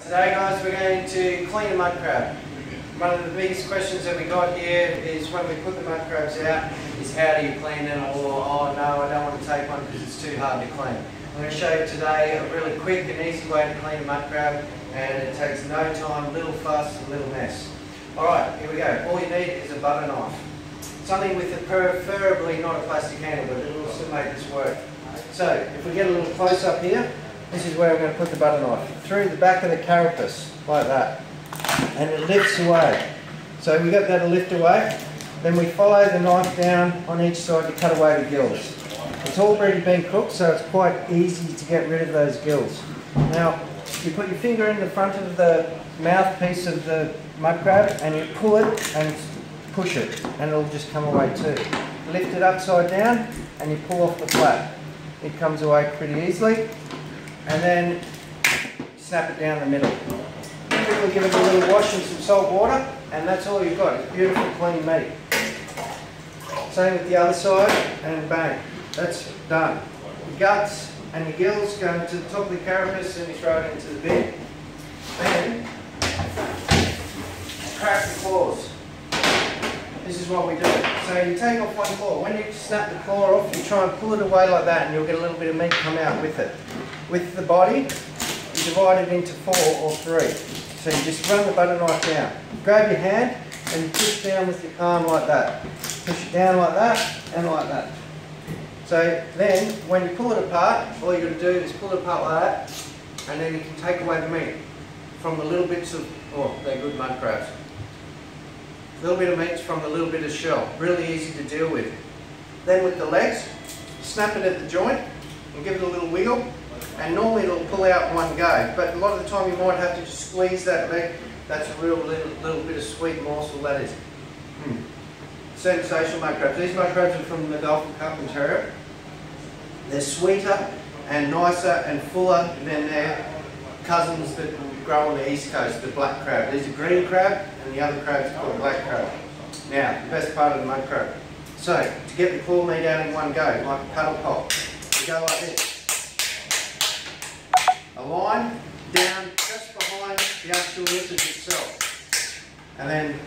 Today guys we're going to clean a mud crab. One of the biggest questions that we got here is when we put the mud crabs out is how do you clean them or oh no I don't want to take one because it's too hard to clean. I'm going to show you today a really quick and easy way to clean a mud crab and it takes no time, little fuss, little mess. Alright, here we go. All you need is a butter knife. Something with a preferably not a plastic handle but it will still make this work. So if we get a little close up here, this is where I'm going to put the butter knife. Through the back of the carapace, like that. And it lifts away. So we got that to lift away. Then we follow the knife down on each side to cut away the gills. It's all already been cooked, so it's quite easy to get rid of those gills. Now, you put your finger in the front of the mouthpiece of the mud crab and you pull it and push it and it'll just come away too. Lift it upside down and you pull off the flap. It comes away pretty easily and then snap it down the middle. Give it a little wash in some salt water and that's all you've got. It's beautiful clean meat. Same with the other side and bang. That's done. The guts and the gills go into the top of the carapace and you throw it into the bin. Then crack the claws. This is what we do. So you take off one claw. When you snap the claw off, you try and pull it away like that and you'll get a little bit of meat come out with it. With the body, you divide it into four or three. So you just run the butter knife down. Grab your hand and you push down with your arm like that. Push it down like that and like that. So then, when you pull it apart, all you've got to do is pull it apart like that and then you can take away the meat from the little bits of, oh, they're good mud crabs. Little bit of meat from the little bit of shell. Really easy to deal with. Then with the legs, snap it at the joint and give it a little wiggle. And normally it'll pull out one go. But a lot of the time you might have to just squeeze that leg. That's a real little, little bit of sweet morsel that is. Hmm. Sensational mud crabs. These mud crabs are from the Gulf of Carpentaria. They're sweeter and nicer and fuller than their cousins that grow on the east coast, the black crab. There's a green crab and the other crab is called black crab. Now, the best part of the mud crab. So, to get the claw meat out in one go, like a paddle pop, you go like this. A line down just behind the actual lizard itself. And then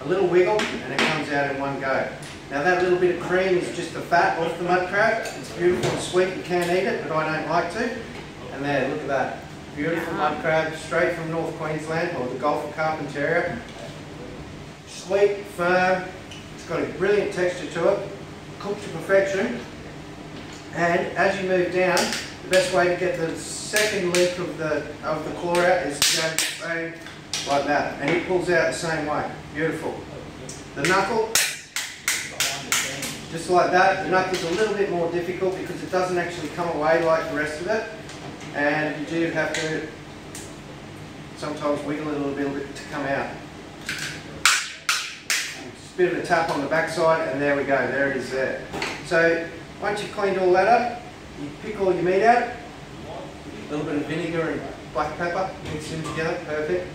a little wiggle and it comes out in one go. Now that little bit of cream is just the fat off the mud crab. It's beautiful and sweet, you can't eat it, but I don't like to. And there, look at that. Beautiful mud crab, straight from North Queensland, or the Gulf of Carpentaria. Sweet, firm, it's got a brilliant texture to it, cooked to perfection. And as you move down, the best way to get the second link of the of the claw out is to go bang, like that. And it pulls out the same way. Beautiful. The knuckle, just like that. The knuckle's a little bit more difficult because it doesn't actually come away like the rest of it and you do have to sometimes wiggle it a little bit to come out. Just a bit of a tap on the backside and there we go, there it is there. So once you've cleaned all that up, you pick all your meat out, a little bit of vinegar and black pepper, mix them together, perfect.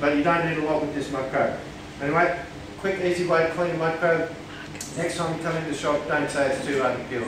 But you don't need a lot with this mud crab. Anyway, quick easy way to clean a mud. Next time you come into the shop, don't say it's too hard to peel.